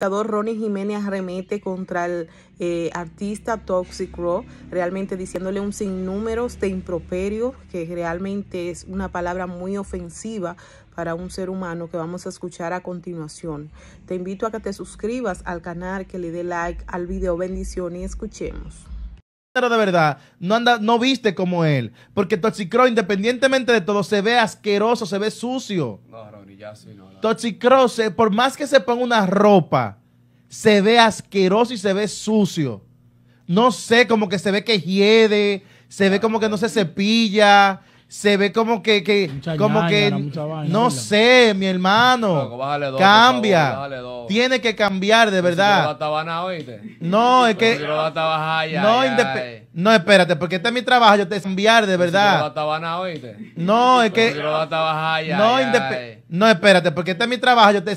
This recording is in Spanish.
Ronnie Jiménez arremete contra el eh, artista Toxic Raw, realmente diciéndole un sinnúmero de improperios, que realmente es una palabra muy ofensiva para un ser humano que vamos a escuchar a continuación. Te invito a que te suscribas al canal, que le dé like al video. Bendiciones y escuchemos de verdad no anda, no viste como él. Porque Toxicro, independientemente de todo, se ve asqueroso, se ve sucio. No, ya sí, no. Toxicro, por más que se ponga una ropa, se ve asqueroso y se ve sucio. No sé, como que se ve que hiede, se ve como que no se cepilla, se ve como que, que como que no sé, mi hermano. Cambia. Tiene que cambiar de verdad. No, es que no, no, espérate, porque este es mi trabajo, yo te cambiar de verdad. No, es que no, no, espérate, porque este es mi trabajo, yo te